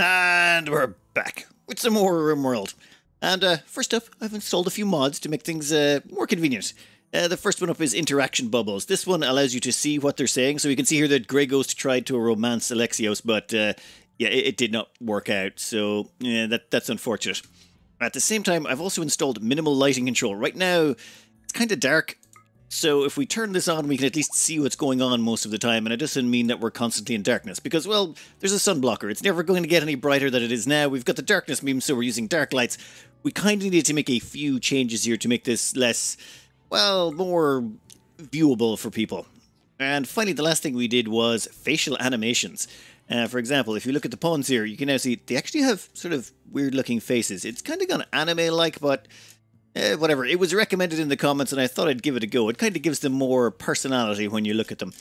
And we're back with some more RimWorld. And uh, first up, I've installed a few mods to make things uh, more convenient. Uh, the first one up is interaction bubbles. This one allows you to see what they're saying. So you can see here that Grey Ghost tried to romance Alexios, but uh, yeah, it, it, did not work out. So yeah, that that's unfortunate. At the same time, I've also installed minimal lighting control. Right now, it's kind of dark, so if we turn this on, we can at least see what's going on most of the time, and it doesn't mean that we're constantly in darkness, because, well, there's a sun blocker. It's never going to get any brighter than it is now. We've got the darkness meme, so we're using dark lights. We kind of need to make a few changes here to make this less, well, more viewable for people. And finally, the last thing we did was facial animations. Uh, for example, if you look at the pawns here, you can now see they actually have sort of weird looking faces. It's kind of gone anime like, but Eh, whatever. It was recommended in the comments, and I thought I'd give it a go. It kind of gives them more personality when you look at them.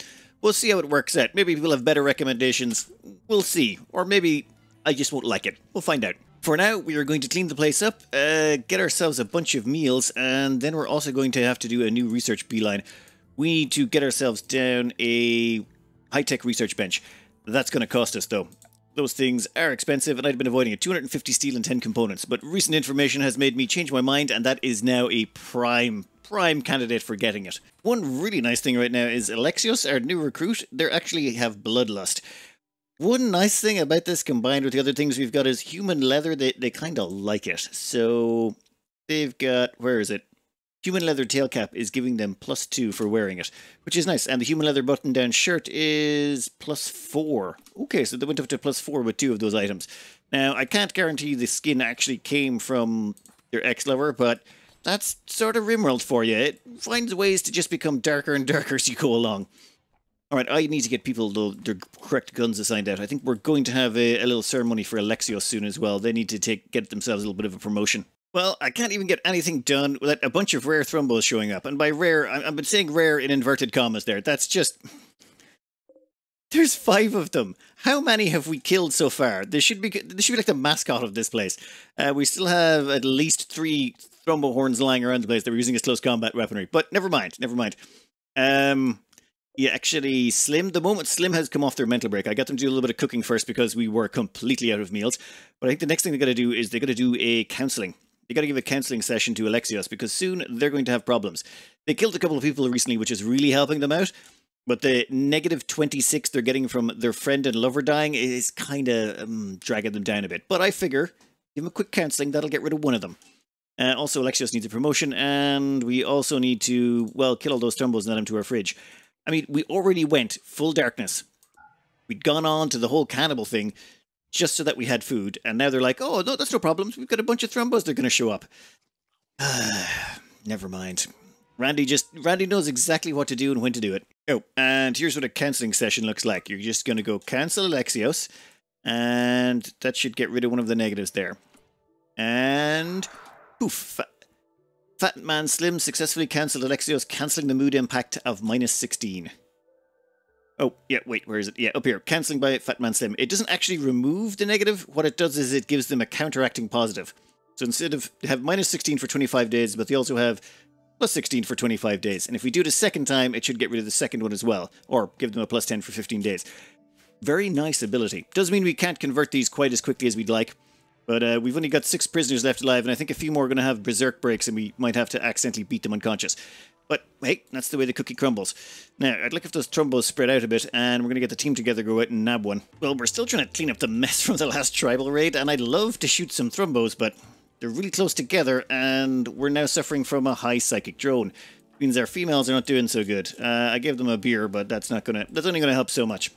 We'll see how it works out. Maybe people have better recommendations. We'll see. Or maybe I just won't like it. We'll find out. For now, we are going to clean the place up, uh, get ourselves a bunch of meals, and then we're also going to have to do a new research beeline. We need to get ourselves down a high-tech research bench. That's going to cost us, though. Those things are expensive, and I'd been avoiding it. 250 steel and 10 components. But recent information has made me change my mind, and that is now a prime, prime candidate for getting it. One really nice thing right now is Alexios, our new recruit, they actually have bloodlust. One nice thing about this, combined with the other things we've got, is human leather. They, they kind of like it. So they've got, where is it? Human leather tail cap is giving them plus two for wearing it, which is nice. And the human leather button down shirt is plus four. Okay, so they went up to plus four with two of those items. Now, I can't guarantee the skin actually came from your ex-lover, but that's sort of Rimworld for you. It finds ways to just become darker and darker as you go along. All right, I need to get people the, their correct guns assigned out. I think we're going to have a, a little ceremony for Alexios soon as well. They need to take get themselves a little bit of a promotion. Well, I can't even get anything done without a bunch of rare thrumbos showing up. And by rare, I've been saying rare in inverted commas there. That's just... There's five of them. How many have we killed so far? This should be this should be like the mascot of this place. Uh, we still have at least three thrumbo horns lying around the place that we're using as close combat weaponry. But never mind, never mind. Um, yeah, actually, Slim, the moment Slim has come off their mental break, I got them to do a little bit of cooking first because we were completely out of meals. But I think the next thing they're going to do is they're going to do a counseling. You got to give a counseling session to Alexios because soon they're going to have problems. They killed a couple of people recently, which is really helping them out. But the negative 26 they're getting from their friend and lover dying is kind of um, dragging them down a bit. But I figure, give them a quick counseling, that'll get rid of one of them. Uh, also, Alexios needs a promotion, and we also need to, well, kill all those thrumbos and add them to our fridge. I mean, we already went full darkness. We'd gone on to the whole cannibal thing just so that we had food. And now they're like, oh, no, that's no problems. We've got a bunch of thrumbos They're going to show up. Never mind. Randy just, Randy knows exactly what to do and when to do it. Oh, and here's what a cancelling session looks like. You're just going to go cancel Alexios, and that should get rid of one of the negatives there. And poof, Fat, Fat Man Slim successfully cancelled Alexios, cancelling the mood impact of minus 16. Oh, yeah, wait, where is it? Yeah, up here. Cancelling by Fatman Slim. It doesn't actually remove the negative. What it does is it gives them a counteracting positive. So instead of have minus 16 for 25 days, but they also have plus 16 for 25 days. And if we do it a second time, it should get rid of the second one as well, or give them a plus 10 for 15 days. Very nice ability. Does mean we can't convert these quite as quickly as we'd like, but uh, we've only got six prisoners left alive, and I think a few more are going to have berserk breaks, and we might have to accidentally beat them unconscious. But hey, that's the way the cookie crumbles. Now, I'd like if those thrumbos spread out a bit, and we're to get the team together, go out and nab one. Well, we're still trying to clean up the mess from the last tribal raid, and I'd love to shoot some thrumbos, but they're really close together, and we're now suffering from a high psychic drone. It means our females are not doing so good. Uh, I gave them a beer, but that's not gonna. That's only gonna help so much.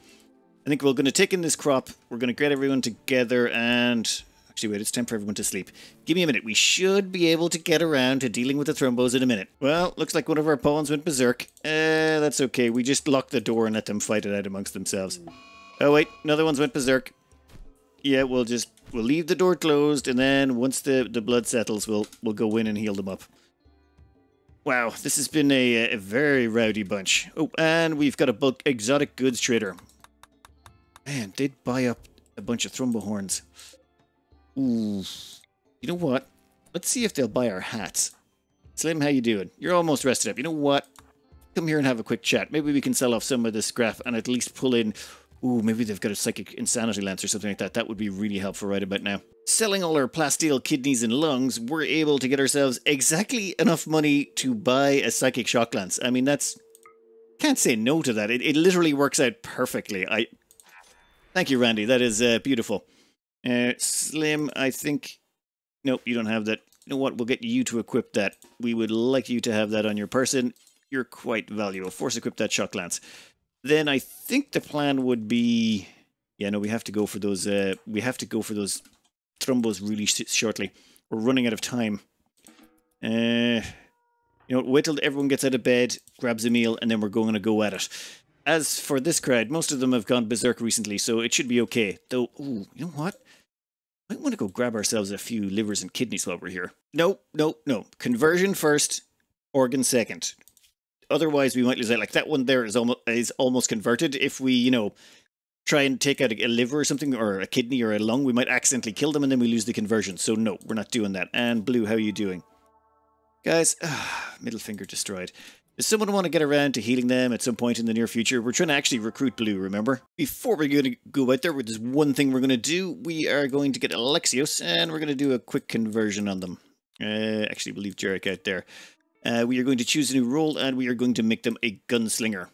I think we're going to take in this crop. We're going to get everyone together and Actually, wait, it's time for everyone to sleep. Give me a minute. We should be able to get around to dealing with the thrumbos in a minute. Well, looks like one of our pawns went berserk. Uh, that's okay. We just locked the door and let them fight it out amongst themselves. Oh, wait. Another one's went berserk. Yeah, we'll just... We'll leave the door closed, and then once the, the blood settles, we'll, we'll go in and heal them up. Wow, this has been a, a very rowdy bunch. Oh, and we've got a bulk exotic goods trader. Man, they'd buy up a bunch of thrumbo horns. Ooh. You know what? Let's see if they'll buy our hats. Slim, how you doing? You're almost rested up. You know what? Come here and have a quick chat. Maybe we can sell off some of this scrap and at least pull in... Ooh, maybe they've got a psychic insanity lance or something like that. That would be really helpful right about now. Selling all our plasteel kidneys and lungs, we're able to get ourselves exactly enough money to buy a psychic shock lance. I mean, that's... Can't say no to that. It, it literally works out perfectly. I... Thank you, Randy. That is uh, beautiful. Uh, Slim, I think... Nope, you don't have that. You know what? We'll get you to equip that. We would like you to have that on your person. You're quite valuable. Force equip that shock lance. Then I think the plan would be... Yeah, no, we have to go for those... Uh, we have to go for those thrumbos really sh shortly. We're running out of time. Uh, you know, wait till everyone gets out of bed, grabs a meal, and then we're going to go at it. As for this crowd, most of them have gone berserk recently, so it should be okay. Though, ooh, you know what? Might want to go grab ourselves a few livers and kidneys while we're here. No, no, no. Conversion first, organ second otherwise we might lose out. Like that one there is almost is almost converted. If we, you know, try and take out a, a, liver or something, or a kidney or a lung, we might accidentally kill them and then we lose the conversion. So no, we're not doing that. And Blue, how are you doing? Guys, middle finger destroyed. Does someone want to get around to healing them at some point in the near future? We're trying to actually recruit Blue, remember? Before we're going to go out there, there's one thing we're going to do. We are going to get Alexios, and we're going to do a quick conversion on them. Uh, actually, we'll leave Jarek out there. Uh, we are going to choose a new role and we are going to make them a gunslinger.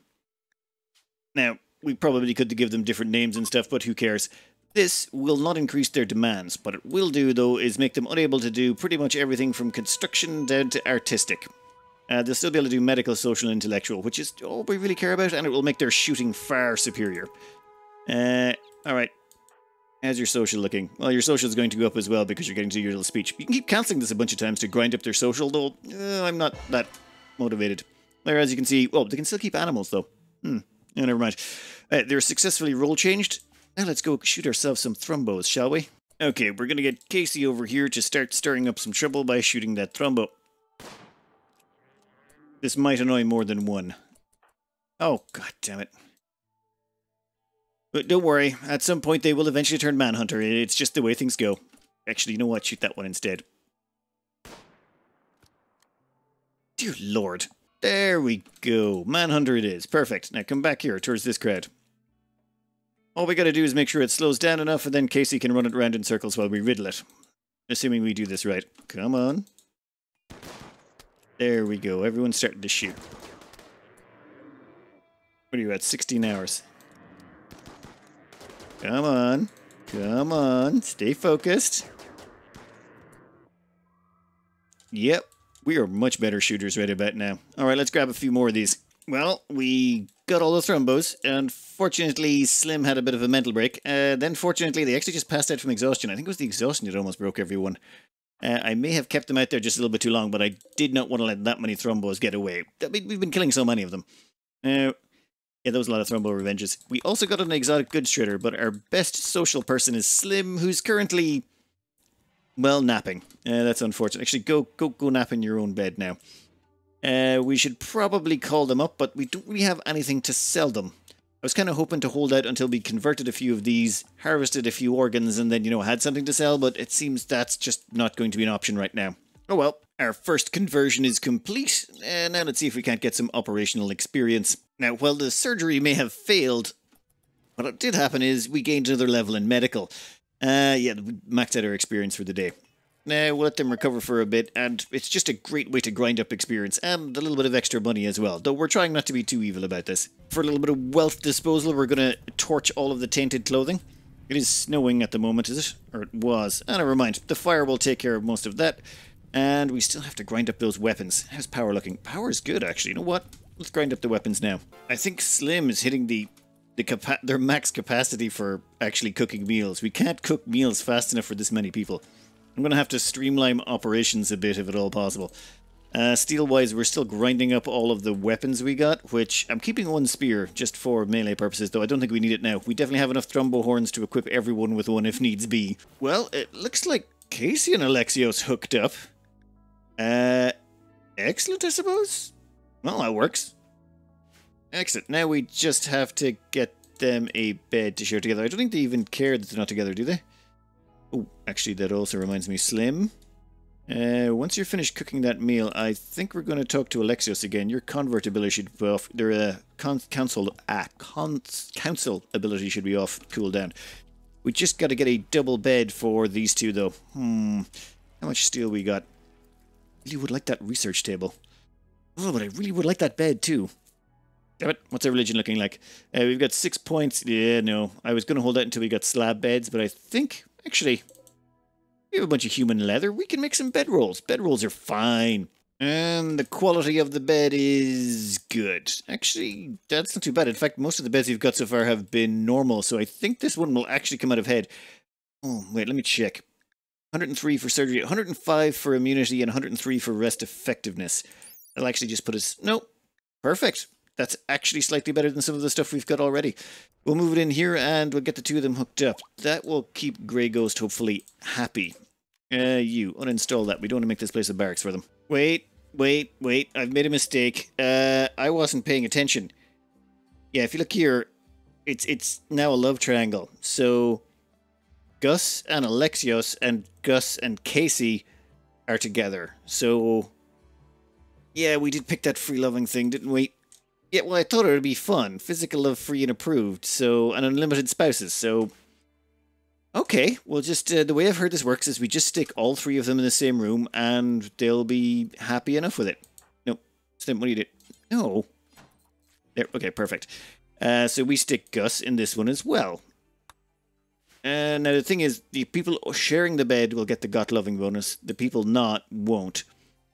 Now, we probably could give them different names and stuff, but who cares? This will not increase their demands. What it will do, though, is make them unable to do pretty much everything from construction down to artistic. Uh, they'll still be able to do medical, social, and intellectual, which is all we really care about, and it will make their shooting far superior. Uh, Alright, How's your social looking? Well, your social is going to go up as well because you're getting to your little speech. You can keep cancelling this a bunch of times to grind up their social, though uh, I'm not that motivated. There, as you can see, oh, they can still keep animals, though. Hmm, oh, never mind. Uh, they're successfully role changed. Now let's go shoot ourselves some thrumbos, shall we? Okay, we're going to get Casey over here to start stirring up some trouble by shooting that thrumbo. This might annoy more than one. Oh, god damn it. But don't worry, at some point they will eventually turn Manhunter. It's just the way things go. Actually, you know what? Shoot that one instead. Dear Lord. There we go. Manhunter it is. Perfect. Now come back here towards this crowd. All we gotta do is make sure it slows down enough and then Casey can run it around in circles while we riddle it. Assuming we do this right. Come on. There we go. Everyone's starting to shoot. What are you at? 16 hours. Come on. Come on. Stay focused. Yep. We are much better shooters right about now. Alright, let's grab a few more of these. Well, we got all the thrumbos, and fortunately Slim had a bit of a mental break. Uh, then fortunately they actually just passed out from exhaustion. I think it was the exhaustion that almost broke everyone. Uh, I may have kept them out there just a little bit too long, but I did not want to let that many Thrumbos get away. I mean, we've been killing so many of them. Uh, yeah, there was a lot of Thrumbo revenges. We also got an exotic goods trader, but our best social person is Slim, who's currently, well, napping. Uh, that's unfortunate. Actually, go go go nap in your own bed now. Uh, we should probably call them up, but we don't really have anything to sell them. I was kind of hoping to hold out until we converted a few of these, harvested a few organs, and then, you know, had something to sell, but it seems that's just not going to be an option right now. Oh well. Our first conversion is complete, and now let's see if we can't get some operational experience. Now, while the surgery may have failed, what did happen is we gained another level in medical. Uh, yeah, maxed out our experience for the day. Now, we'll let them recover for a bit, and it's just a great way to grind up experience, and a little bit of extra money as well, though we're trying not to be too evil about this. For a little bit of wealth disposal, we're going to torch all of the tainted clothing. It is snowing at the moment, is it? Or it was. Ah, never mind. The fire will take care of most of that. And we still have to grind up those weapons. How's power looking? Power is good, actually. You know what? Let's grind up the weapons now. I think Slim is hitting the, the their max capacity for actually cooking meals. We can't cook meals fast enough for this many people. I'm going to have to streamline operations a bit if at all possible. Uh, Steel-wise, we're still grinding up all of the weapons we got, which I'm keeping one spear just for melee purposes, though I don't think we need it now. We definitely have enough Thrumbo horns to equip everyone with one if needs be. Well, it looks like Casey and Alexios hooked up. Uh, excellent, I suppose? Well, that works. Excellent. Now we just have to get them a bed to share together. I don't think they even care that they're not together, do they? Oh, actually, that also reminds me. Slim, Uh, once you're finished cooking that meal, I think we're going to talk to Alexios again. Your convert ability should be off. Their uh, con- council, ah, con- council ability should be off, cool down. We just got to get a double bed for these two, though. Hmm. How much steel we got? Really would like that research table. Oh, but I really would like that bed, too. Damn it. What's our religion looking like? Uh, we've got six points. Yeah, no. I was going to hold out until we got slab beds, but I think, actually, we have a bunch of human leather. We can make some bedrolls. Bedrolls are fine. And the quality of the bed is good. Actually, that's not too bad. In fact, most of the beds we've got so far have been normal, so I think this one will actually come out of head. Oh, wait, let me check. 103 for surgery, 105 for immunity, and 103 for rest effectiveness. That'll actually just put us... Nope. perfect. That's actually slightly better than some of the stuff we've got already. We'll move it in here and we'll get the two of them hooked up. That will keep Grey Ghost hopefully happy. Uh, you, uninstall that. We don't want to make this place a barracks for them. Wait, wait, wait. I've made a mistake. Uh, I wasn't paying attention. Yeah, if you look here, it's it's now a love triangle. So Gus and Alexios and Gus and Casey are together. So yeah, we did pick that free loving thing, didn't we? Yeah, well, I thought it would be fun. Physical love free and approved, so, and unlimited spouses, so. Okay, well, just uh, the way I've heard this works is we just stick all three of them in the same room and they'll be happy enough with it. No, Slim, what do you do? No. There, okay, perfect. Uh, so we stick Gus in this one as well. And uh, now the thing is, the people sharing the bed will get the got loving bonus. The people not won't.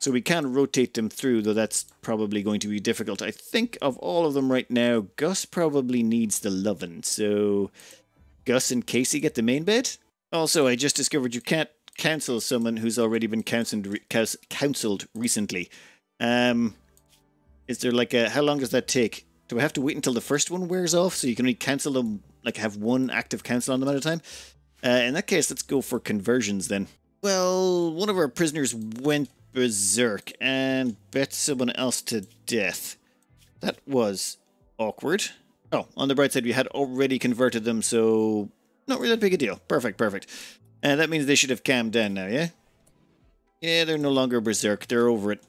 So we can rotate them through, though that's probably going to be difficult. I think of all of them right now, Gus probably needs the lovin'. So Gus and Casey get the main bed. Also, I just discovered you can't cancel someone who's already been counseled, counseled recently. Um, is there like a, how long does that take? Do I have to wait until the first one wears off so you can only cancel them, like have one active cancel on them at a time? Uh, in that case, let's go for conversions then. Well, one of our prisoners went berserk and bet someone else to death. That was awkward. Oh, on the bright side, we had already converted them, so not really that big a deal. Perfect, perfect. And uh, that means they should have calmed down now, yeah? Yeah, they're no longer berserk. They're over it.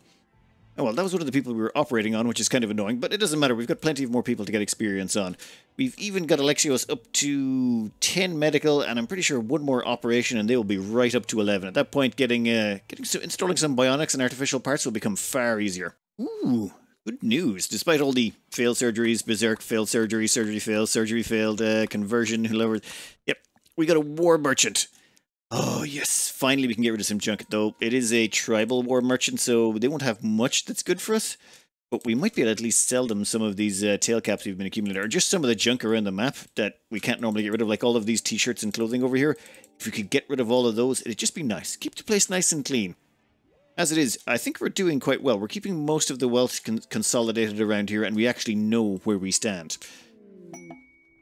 Oh, well, that was one of the people we were operating on, which is kind of annoying, but it doesn't matter. We've got plenty of more people to get experience on. We've even got Alexios up to 10 medical, and I'm pretty sure one more operation, and they will be right up to 11. At that point, getting, uh, getting so, installing some bionics and artificial parts will become far easier. Ooh, good news. Despite all the failed surgeries, berserk, failed surgery, surgery failed, surgery failed, uh, conversion, whoever. Yep, we got a war merchant. Oh, yes. Finally, we can get rid of some junk, though. It is a tribal war merchant, so they won't have much that's good for us. But we might be able to at least sell them some of these uh, tail caps we've been accumulating, or just some of the junk around the map that we can't normally get rid of, like all of these t-shirts and clothing over here. If we could get rid of all of those, it'd just be nice. Keep the place nice and clean. As it is, I think we're doing quite well. We're keeping most of the wealth con consolidated around here, and we actually know where we stand.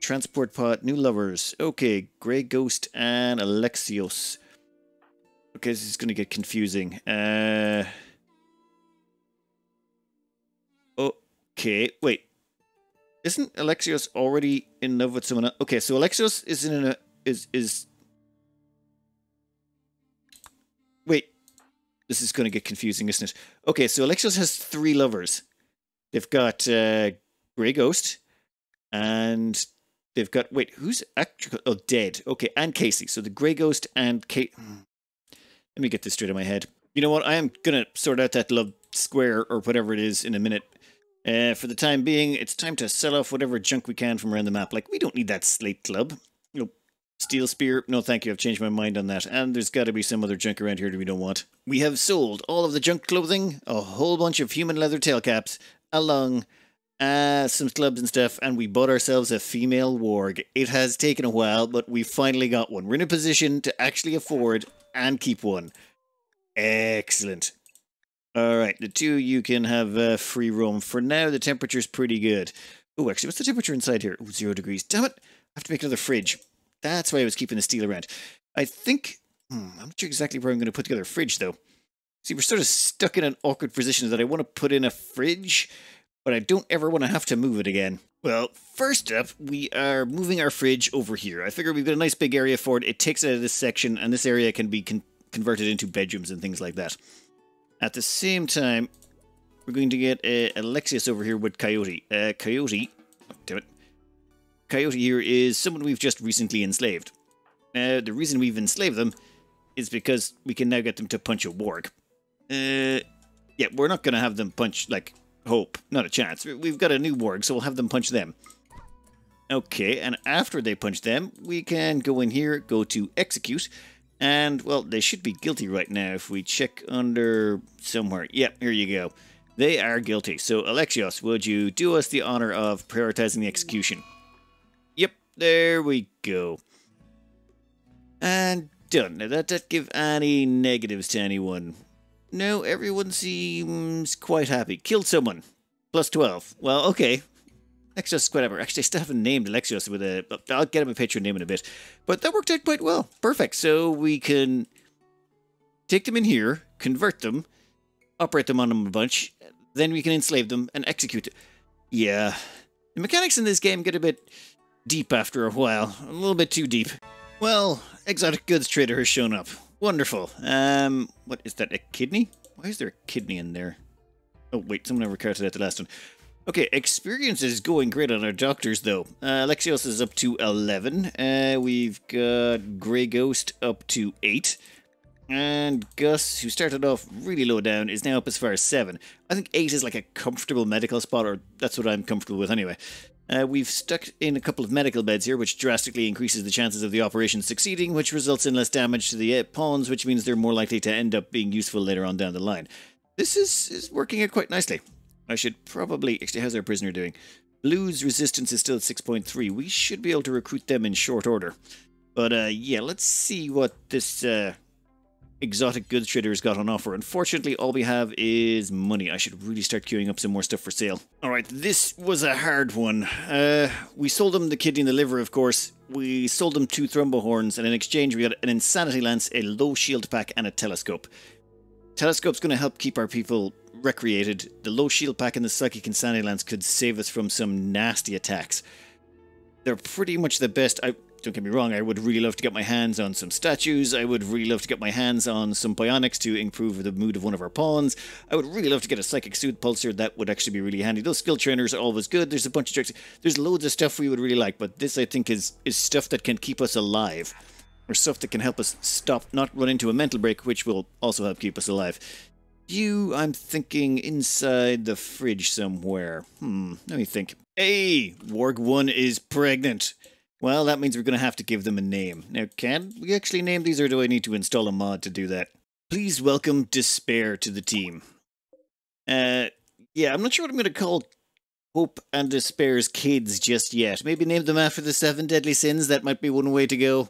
Transport pod, new lovers. Okay, Grey Ghost and Alexios. Okay, this is going to get confusing. Uh... Okay, wait. Isn't Alexios already in love with someone else? Okay, so Alexios is in a... is... is... Wait. This is going to get confusing, isn't it? Okay, so Alexios has three lovers. They've got uh, Grey Ghost, and They've got wait, who's actually oh dead? Okay, and Casey. So the Grey Ghost and Kate. Let me get this straight in my head. You know what? I am gonna sort out that love square or whatever it is in a minute. Uh, for the time being, it's time to sell off whatever junk we can from around the map. Like we don't need that slate club. Know, steel spear. No, thank you. I've changed my mind on that. And there's got to be some other junk around here that we don't want. We have sold all of the junk clothing, a whole bunch of human leather tail caps, along uh, some clubs and stuff, and we bought ourselves a female warg. It has taken a while, but we finally got one. We're in a position to actually afford and keep one. Excellent. All right, the two you can have uh, free roam. For now, the temperature's pretty good. Oh, actually, what's the temperature inside here? Oh, zero degrees. Damn it! I have to make another fridge. That's why I was keeping the steel around. I think... Hmm, I'm not sure exactly where I'm going to put together a fridge, though. See, we're sort of stuck in an awkward position that I want to put in a fridge, but I don't ever want to have to move it again. Well, first up, we are moving our fridge over here. I figure we've got a nice big area for it. It takes out of this section, and this area can be converted into bedrooms and things like that. At the same time, we're going to get uh, Alexios over here with Coyote. Uh, Coyote, oh, damn it. Coyote here is someone we've just recently enslaved. Uh, the reason we've enslaved them is because we can now get them to punch a warg. Uh, yeah, we're not going to have them punch, like, Hope. Not a chance. We've got a new warg, so we'll have them punch them. Okay, and after they punch them, we can go in here, go to execute, and, well, they should be guilty right now if we check under somewhere. Yep, here you go. They are guilty. So, Alexios, would you do us the honor of prioritizing the execution? Yep, there we go. And done. Now, that didn't give any negatives to anyone. No, everyone seems quite happy. Killed someone. Plus 12. Well, okay. Alexios, whatever. Actually, I still haven't named Alexios with a... I'll get him a picture name in a bit. But that worked out quite well. Perfect. So we can take them in here, convert them, operate them on them a bunch, then we can enslave them and execute. Yeah. The mechanics in this game get a bit deep after a while. A little bit too deep. Well, exotic goods trader has shown up. Wonderful. Um, what is that? A kidney? Why is there a kidney in there? Oh, wait, someone never counted at the last one. Okay, experience is going great on our doctors, though. Uh, Alexios is up to 11. Uh, we've got Grey Ghost up to 8. And Gus, who started off really low down, is now up as far as 7. I think 8 is like a comfortable medical spot, or that's what I'm comfortable with anyway. Uh, we've stuck in a couple of medical beds here, which drastically increases the chances of the operation succeeding, which results in less damage to the pawns, which means they're more likely to end up being useful later on down the line. This is, is working out quite nicely. I should probably... Actually, how's our prisoner doing? Blue's resistance is still at 6.3. We should be able to recruit them in short order. But, uh, yeah, let's see what this, uh, exotic goods trader's got on offer. Unfortunately, all we have is money. I should really start queuing up some more stuff for sale. Alright, this was a hard one. Uh, we sold them the kidney and the liver, of course. We sold them two thrumbohorns, and in exchange we got an insanity lance, a low shield pack, and a telescope. Telescope's going to help keep our people recreated. The low shield pack and the psychic insanity lance could save us from some nasty attacks. They're pretty much the best. I don't get me wrong, I would really love to get my hands on some statues. I would really love to get my hands on some bionics to improve the mood of one of our pawns. I would really love to get a psychic soothe pulser. That would actually be really handy. Those skill trainers are always good. There's a bunch of tricks. There's loads of stuff we would really like, but this I think is is stuff that can keep us alive. Or stuff that can help us stop, not run into a mental break, which will also help keep us alive. You, I'm thinking inside the fridge somewhere. Hmm, let me think. Hey, Warg 1 is pregnant. Well, that means we're going to have to give them a name. Now, can we actually name these, or do I need to install a mod to do that? Please welcome Despair to the team. Uh, yeah, I'm not sure what I'm going to call Hope and Despair's kids just yet. Maybe name them after the seven deadly sins. That might be one way to go.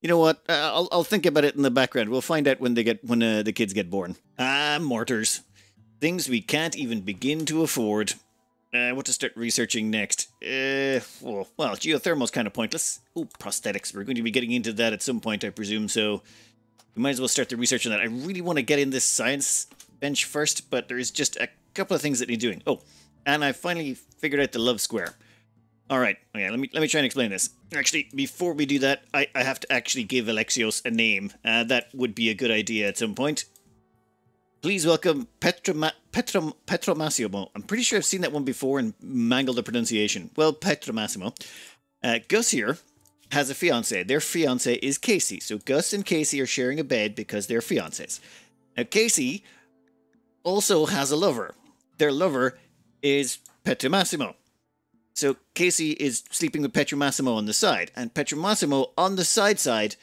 You know what? Uh, I'll I'll think about it in the background. We'll find out when they get when uh, the kids get born. Ah, mortars, things we can't even begin to afford. Uh, what to start researching next? Uh, well, well, geothermal's kind of pointless. Oh, prosthetics. We're going to be getting into that at some point, I presume, so we might as well start the research on that. I really want to get in this science bench first, but there's just a couple of things that need doing. Oh, and I finally figured out the love square. All right, okay, let me let me try and explain this. Actually, before we do that, I, I have to actually give Alexios a name. Uh, that would be a good idea at some point. Please welcome Petra, Petra, Petro Massimo. I'm pretty sure I've seen that one before and mangled the pronunciation. Well, Petra Massimo. Uh, Gus here has a fiance. Their fiance is Casey. So Gus and Casey are sharing a bed because they're fiancés. Now, Casey also has a lover. Their lover is Petro Massimo. So Casey is sleeping with Petro Massimo on the side, and Petro Massimo on the side side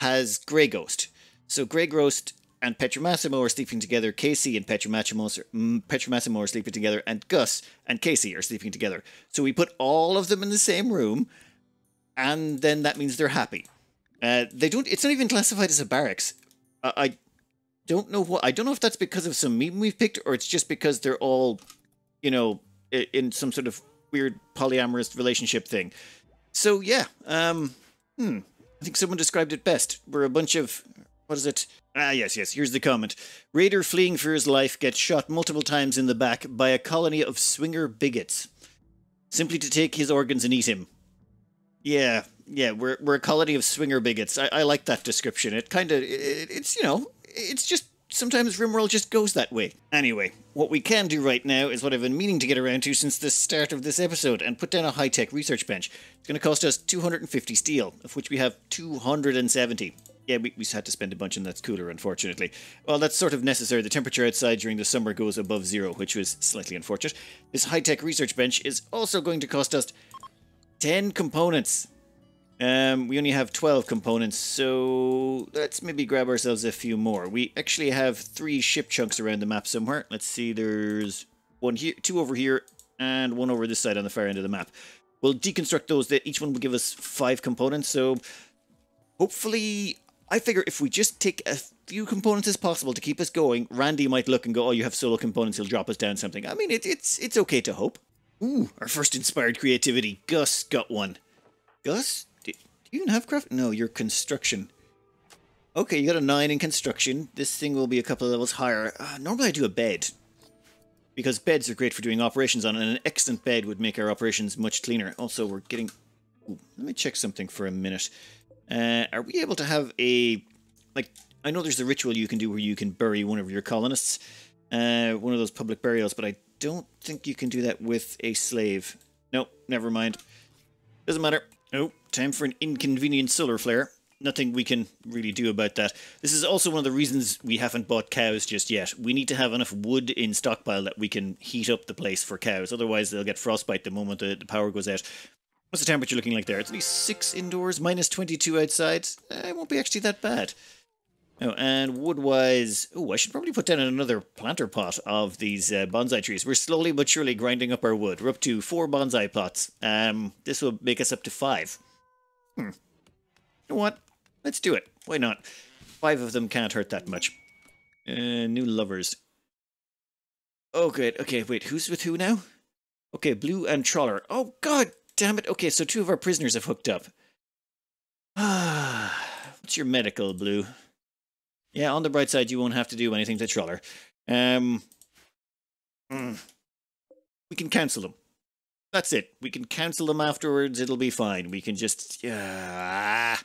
has Grey Ghost. So Grey Ghost and Petromassimo are sleeping together. Casey and Petromassimo mm, Petromassimo are sleeping together, and Gus and Casey are sleeping together. So we put all of them in the same room, and then that means they're happy. Uh, they don't. It's not even classified as a barracks. I, I don't know what. I don't know if that's because of some meme we've picked, or it's just because they're all, you know, in some sort of weird polyamorous relationship thing. So yeah, um, hmm. I think someone described it best. We're a bunch of what is it? Ah, yes, yes. Here's the comment. Raider fleeing for his life gets shot multiple times in the back by a colony of swinger bigots, simply to take his organs and eat him. Yeah, yeah, we're we're a colony of swinger bigots. I, I like that description. It kind of it, it's you know it's just sometimes RimWorld just goes that way. Anyway, what we can do right now is what I've been meaning to get around to since the start of this episode and put down a high tech research bench. It's going to cost us 250 steel, of which we have 270. Yeah, we, we had to spend a bunch and that's cooler, unfortunately. Well, that's sort of necessary. The temperature outside during the summer goes above zero, which was slightly unfortunate. This high tech research bench is also going to cost us 10 components. Um, we only have 12 components, so let's maybe grab ourselves a few more. We actually have three ship chunks around the map somewhere. Let's see, there's one here, two over here, and one over this side on the far end of the map. We'll deconstruct those. That Each one will give us five components, so hopefully... I figure if we just take a few components as possible to keep us going, Randy might look and go, oh, you have solo components, he'll drop us down something. I mean, it, it's, it's okay to hope. Ooh, our first inspired creativity. Gus got one. Gus? Do you even have craft? No, your construction. Okay, you got a 9 in construction. This thing will be a couple of levels higher. Uh, normally I do a bed. Because beds are great for doing operations on, and an excellent bed would make our operations much cleaner. Also, we're getting... Ooh, let me check something for a minute. Uh, are we able to have a... Like, I know there's a ritual you can do where you can bury one of your colonists. Uh, one of those public burials, but I don't think you can do that with a slave. Nope, never mind. Doesn't matter. Oh, time for an inconvenient solar flare. Nothing we can really do about that. This is also one of the reasons we haven't bought cows just yet. We need to have enough wood in stockpile that we can heat up the place for cows. Otherwise, they'll get frostbite the moment the, the power goes out. What's the temperature looking like there? It's only 6 indoors, minus 22 outside. Uh, it won't be actually that bad. Oh, and wood-wise, oh, I should probably put down another planter pot of these uh, bonsai trees. We're slowly but surely grinding up our wood. We're up to four bonsai plots. Um, this will make us up to five. Hmm. You know what? Let's do it. Why not? Five of them can't hurt that much. Uh, new lovers. Oh, good. Okay, wait, who's with who now? Okay, Blue and Trawler. Oh, god damn it. Okay, so two of our prisoners have hooked up. What's your medical, Blue? Yeah, on the bright side, you won't have to do anything to Trawler. Um, mm, we can cancel them. That's it. We can cancel them afterwards. It'll be fine. We can just... Uh,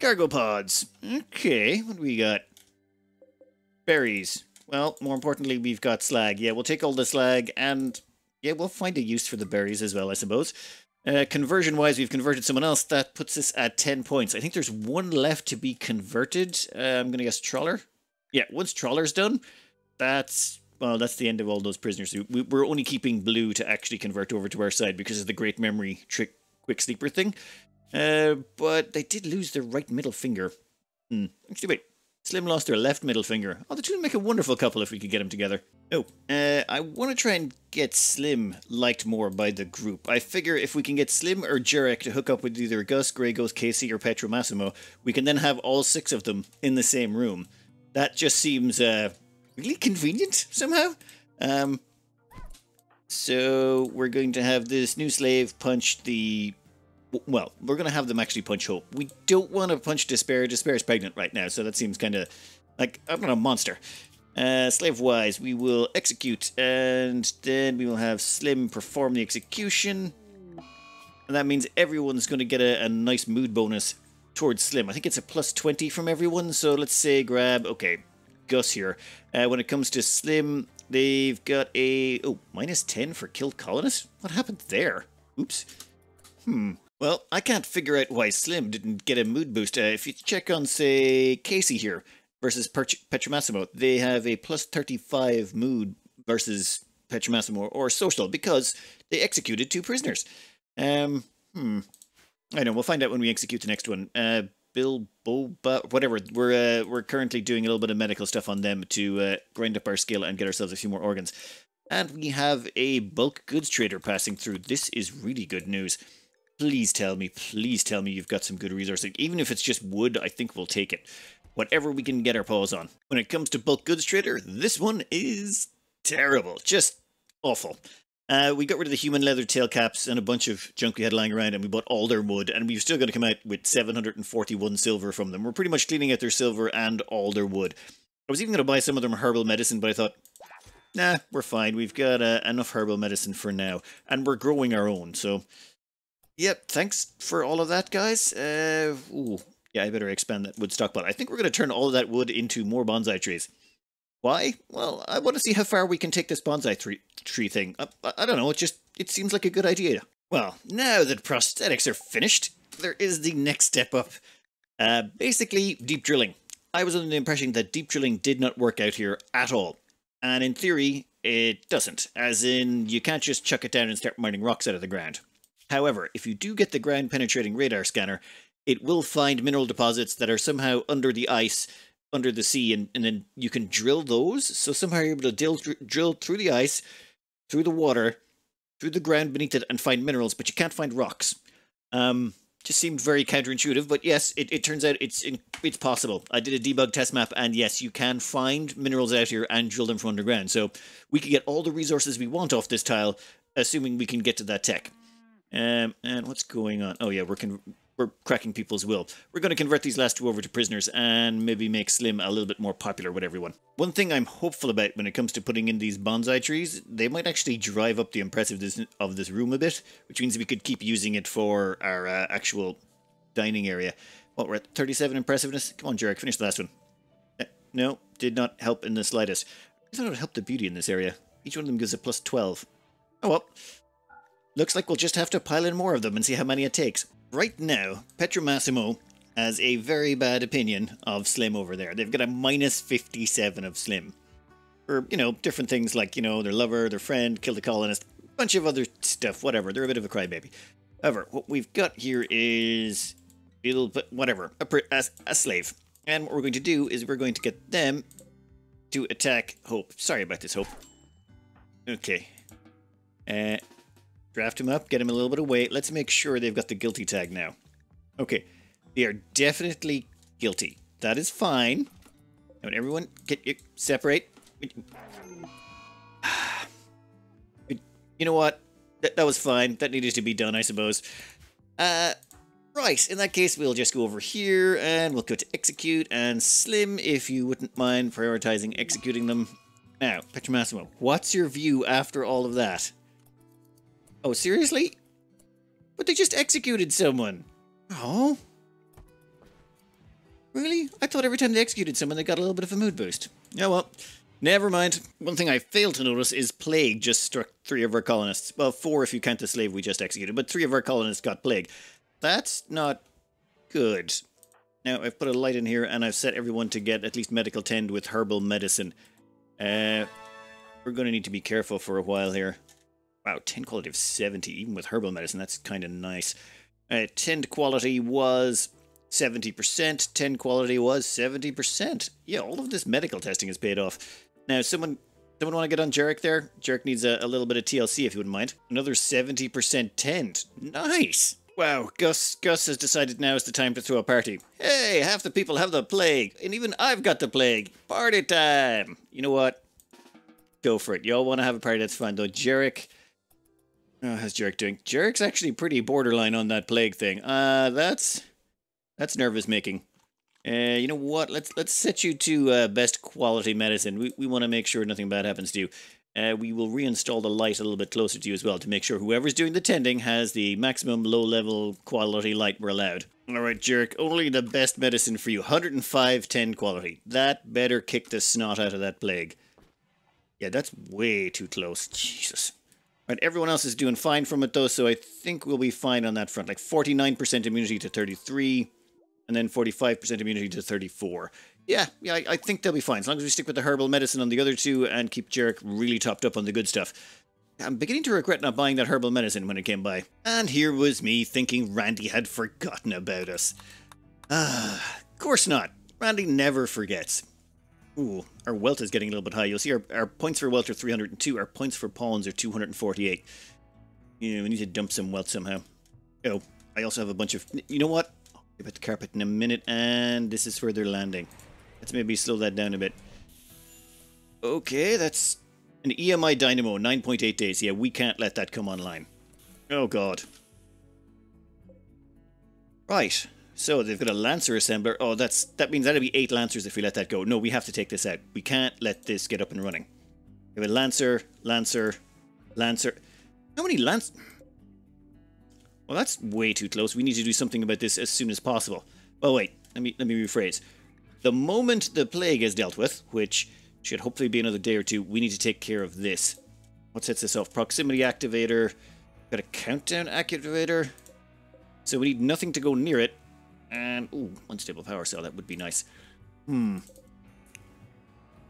cargo pods. Okay, what do we got? Berries. Well, more importantly, we've got slag. Yeah, we'll take all the slag and... Yeah, we'll find a use for the berries as well, I suppose. Uh, Conversion-wise, we've converted someone else. That puts us at 10 points. I think there's one left to be converted. Uh, I'm going to guess Trawler. Yeah, once Trawler's done, that's... Well, that's the end of all those prisoners. We, we're only keeping Blue to actually convert over to our side because of the Great Memory Trick Quick Sleeper thing. Uh, but they did lose their right middle finger. Hmm. Actually, wait. Slim lost her left middle finger. Oh, the two would make a wonderful couple if we could get them together. Oh, uh, I want to try and get Slim liked more by the group. I figure if we can get Slim or Jurek to hook up with either Gus, Grey Ghost, Casey, or Petro Massimo, we can then have all six of them in the same room. That just seems uh, really convenient somehow. Um, so we're going to have this new slave punch the well, we're going to have them actually punch Hope. We don't want to punch Despair. Despair is pregnant right now, so that seems kind of like I'm not a monster. Uh, Slave-wise, we will execute, and then we will have Slim perform the execution. And that means everyone's going to get a, a nice mood bonus towards Slim. I think it's a plus 20 from everyone, so let's say grab, okay, Gus here. Uh, when it comes to Slim, they've got a, oh, minus 10 for killed colonists? What happened there? Oops. Hmm. Well, I can't figure out why Slim didn't get a mood boost. Uh, if you check on, say, Casey here versus Petromassimo, they have a plus 35 mood versus Petromassimo or social because they executed two prisoners. Um, hmm. I know, we'll find out when we execute the next one. Uh, Bill Boba, whatever. We're uh, we're currently doing a little bit of medical stuff on them to uh, grind up our skill and get ourselves a few more organs. And we have a bulk goods trader passing through. This is really good news please tell me, please tell me you've got some good resources. Even if it's just wood, I think we'll take it. Whatever we can get our paws on. When it comes to bulk goods trader, this one is terrible. Just awful. Uh, we got rid of the human leather tail caps and a bunch of junk we had lying around, and we bought all their wood, and we are still going to come out with 741 silver from them. We're pretty much cleaning out their silver and all their wood. I was even going to buy some of them herbal medicine, but I thought, nah, we're fine. We've got uh, enough herbal medicine for now, and we're growing our own, so Yep, thanks for all of that, guys. Uh, ooh, yeah, I better expand that wood stockpile. I think we're going to turn all of that wood into more bonsai trees. Why? Well, I want to see how far we can take this bonsai tree, tree thing. I, I don't know, it just it seems like a good idea. Well, now that prosthetics are finished, there is the next step up. Uh, basically, deep drilling. I was under the impression that deep drilling did not work out here at all. And in theory, it doesn't. As in, you can't just chuck it down and start mining rocks out of the ground. However, if you do get the ground penetrating radar scanner, it will find mineral deposits that are somehow under the ice, under the sea, and, and then you can drill those. So somehow you're able to drill, drill through the ice, through the water, through the ground beneath it, and find minerals, but you can't find rocks. Um, just seemed very counterintuitive, but yes, it, it turns out it's it's possible. I did a debug test map, and yes, you can find minerals out here and drill them from underground. So we could get all the resources we want off this tile, assuming we can get to that tech. Um, and what's going on? Oh yeah, we're we're cracking people's will. We're going to convert these last two over to prisoners and maybe make Slim a little bit more popular with everyone. One thing I'm hopeful about when it comes to putting in these bonsai trees, they might actually drive up the impressiveness of this room a bit, which means we could keep using it for our uh, actual dining area. What, we're at 37 impressiveness? Come on, Jarek, finish the last one. Uh, no, did not help in the slightest. I thought it would help the beauty in this area. Each one of them gives a plus 12. Oh well. Looks like we'll just have to pile in more of them and see how many it takes. Right now, Petro Massimo has a very bad opinion of Slim over there. They've got a minus 57 of Slim. Or, you know, different things like, you know, their lover, their friend, killed a colonist, bunch of other stuff, whatever. They're a bit of a crybaby. However, what we've got here is, it'll, whatever, a, a, a slave. And what we're going to do is we're going to get them to attack Hope. Sorry about this, Hope. Okay. Uh, Draft him up, get him a little bit of weight. Let's make sure they've got the guilty tag now. Okay, they are definitely guilty. That is fine. Now, everyone, get you separate. You know what? That, that was fine. That needed to be done, I suppose. Uh, right. In that case, we'll just go over here and we'll go to execute. And Slim, if you wouldn't mind prioritizing executing them. Now, Petromassimo, what's your view after all of that? Oh, seriously? But they just executed someone. Oh. Really? I thought every time they executed someone, they got a little bit of a mood boost. Oh well. Never mind. One thing I failed to notice is plague just struck three of our colonists. Well, four if you count the slave we just executed, but three of our colonists got plague. That's not good. Now, I've put a light in here and I've set everyone to get at least medical tend with herbal medicine. Uh, we're going to need to be careful for a while here. Wow, 10 quality of 70, even with herbal medicine, that's kind of nice. Uh, 10 quality was 70%, 10 quality was 70%. Yeah, all of this medical testing has paid off. Now, someone someone want to get on Jarek there? Jarek needs a, a little bit of TLC if you wouldn't mind. Another 70% tend. Nice! Wow, Gus Gus has decided now is the time to throw a party. Hey, half the people have the plague, and even I've got the plague. Party time! You know what? Go for it. Y'all want to have a party, that's fine, though. Jarek Oh, how's Jarek doing? Jarek's actually pretty borderline on that plague thing. Uh, that's that's nervous making. Uh, you know what? Let's let's set you to uh, best quality medicine. We we want to make sure nothing bad happens to you. Uh, we will reinstall the light a little bit closer to you as well to make sure whoever's doing the tending has the maximum low level quality light we're allowed. All right, Jarek, only the best medicine for you. 105 10 quality. That better kick the snot out of that plague. Yeah, that's way too close. Jesus. Right, everyone else is doing fine from it though, so I think we'll be fine on that front. Like 49% immunity to 33, and then 45% immunity to 34. Yeah, yeah, I, I, think they'll be fine as long as we stick with the herbal medicine on the other two and keep Jarek really topped up on the good stuff. I'm beginning to regret not buying that herbal medicine when it came by. And here was me thinking Randy had forgotten about us. Ah, of course not. Randy never forgets. Ooh, our wealth is getting a little bit high. You'll see our, our points for wealth are 302. Our points for pawns are 248. Yeah, we need to dump some wealth somehow. Oh, I also have a bunch of... You know what? I'll it the carpet in a minute, and this is where they're landing. Let's maybe slow that down a bit. Okay, that's an EMI Dynamo, 9.8 days. Yeah, we can't let that come online. Oh, God. Right. So they've got a Lancer assembler. Oh, that's that means that'll be eight Lancers if we let that go. No, we have to take this out. We can't let this get up and running. We have a Lancer, Lancer, Lancer. How many Lance... Well, that's way too close. We need to do something about this as soon as possible. Well, wait. Let me let me rephrase. The moment the plague is dealt with, which should hopefully be another day or two, we need to take care of this. What sets this off? Proximity activator. Got a countdown activator. So we need nothing to go near it. And, ooh, unstable power cell. That would be nice. Hmm.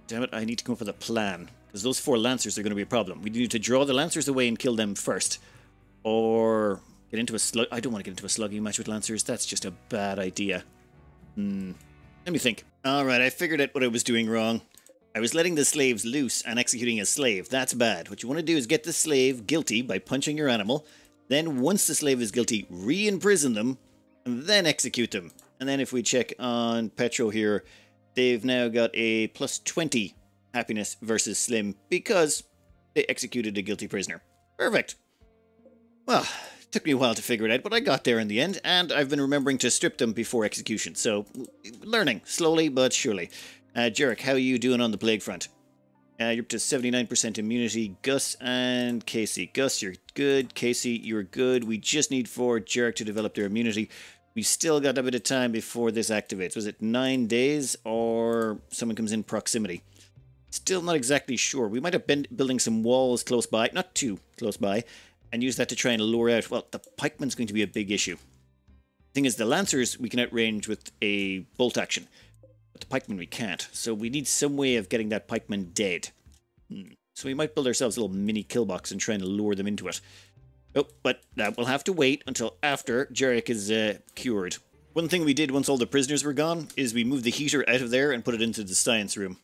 Damn it, I need to come up with a plan. Because those four Lancers are going to be a problem. We need to draw the Lancers away and kill them first. Or get into a slug... I don't want to get into a slugging match with Lancers. That's just a bad idea. Hmm. Let me think. Alright, I figured out what I was doing wrong. I was letting the slaves loose and executing a slave. That's bad. What you want to do is get the slave guilty by punching your animal. Then, once the slave is guilty, re-imprison them, then execute them. And then if we check on Petro here, they've now got a plus 20 happiness versus Slim because they executed a guilty prisoner. Perfect. Well, it took me a while to figure it out, but I got there in the end, and I've been remembering to strip them before execution, so learning, slowly but surely. Uh, Jarek, how are you doing on the plague front? Uh, you're up to 79% immunity. Gus and Casey. Gus, you're good. Casey, you're good. We just need for Jarek to develop their immunity. We still got a bit of time before this activates. Was it nine days or someone comes in proximity? Still not exactly sure. We might have been building some walls close by, not too close by, and use that to try and lure out. Well, the pikeman's going to be a big issue. Thing is, the lancers we can outrange with a bolt action. But the pikeman we can't, so we need some way of getting that pikeman dead. Hmm. So we might build ourselves a little mini kill box and try and lure them into it. Oh, but that will have to wait until after Jarek is uh, cured. One thing we did once all the prisoners were gone is we moved the heater out of there and put it into the science room.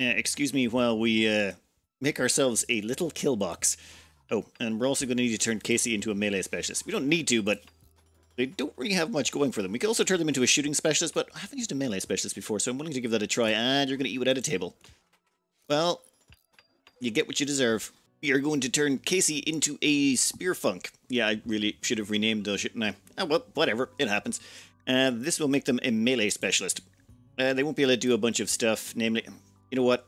Uh, excuse me while we uh, make ourselves a little kill box. Oh, and we're also going to need to turn Casey into a melee specialist. We don't need to, but they don't really have much going for them. We could also turn them into a shooting specialist, but I haven't used a melee specialist before, so I'm willing to give that a try. And you're going to eat without a table. Well, you get what you deserve. Are going to turn Casey into a spear funk. Yeah, I really should have renamed those, shit now. Oh, well, whatever. It happens. Uh, this will make them a melee specialist. Uh, they won't be able to do a bunch of stuff, namely... You know what?